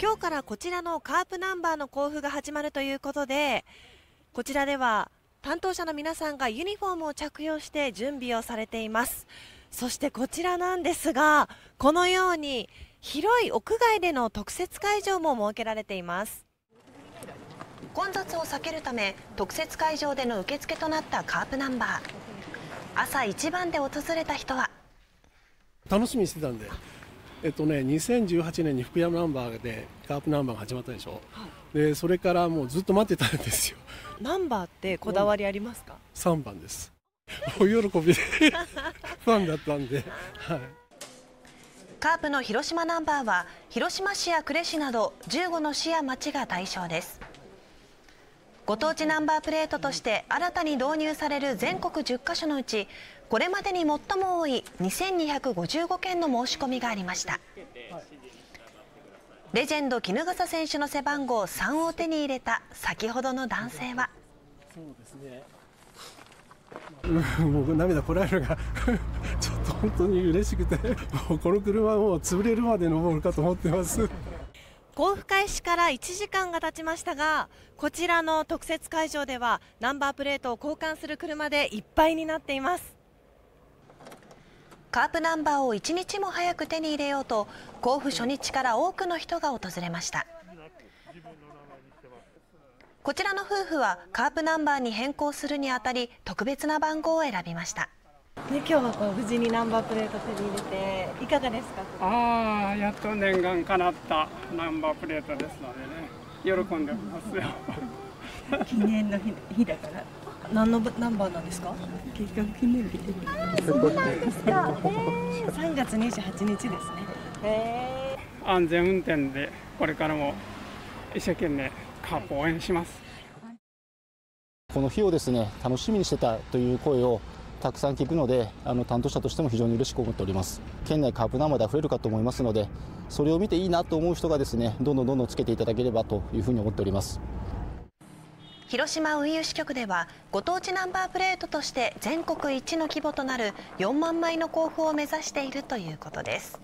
今日からこちらのカープナンバーの交付が始まるということでこちらでは担当者の皆さんがユニフォームを着用して準備をされています。そしてこちらなんですがこのように広い屋外での特設会場も設けられています。混雑を避けるため特設会場での受付となったカープナンバー。朝一番で訪れた人は。楽しみにしてたんで。えっとね、2018年に福山ナンバーでカープナンバーが始まったでしょ、はい、でそれからもうずっと待ってたんですよ。ナンバーってこだわりありますか、うん、3番です。お喜びで。ファンだったんで、はい、カープの広島ナンバーは広島市や呉市など15の市や町が対象ですご当地ナンバープレートとして新たに導入される全国10カ所のうちこれまでに最も多い2255件の申し込みがありました。レジェンド衣笠選手の背番号3を手に入れた先ほどの男性は。そうですねもう涙こらえるが ちょっと本当に嬉しくてこの車もう潰れるまで登るかと思ってます。交付開始から1時間が経ちましたがこちらの特設会場ではナンバープレートを交換する車でいっぱいになっています。カープナンバーを1日も早く手に入れようと交付初日から多くの人が訪れました。こちらの夫婦はカープナンバーに変更するにあたり特別な番号を選びました、今日はこう無事にナンバープレート手に入れていかがですか？ああやっと念願かなったナンバープレートですのでね。喜んでますよ。記念の日日だから。何のナンバーなんですか？結局記念日そうなんで。すか、えー、3月28日ですね、えー、安全運転でこれからも一生懸命カープ応援します。この日をですね楽しみにしてたという声をたくさん聞くのであの担当者としても非常に嬉しく思っております県内カープナンバーで溢れるかと思いますのでそれを見ていいなと思う人がですねどんどんどんどんつけていただければというふうに思っております広島運輸支局ではご当地ナンバープレートとして全国一の規模となる4万枚の交付を目指しているということです。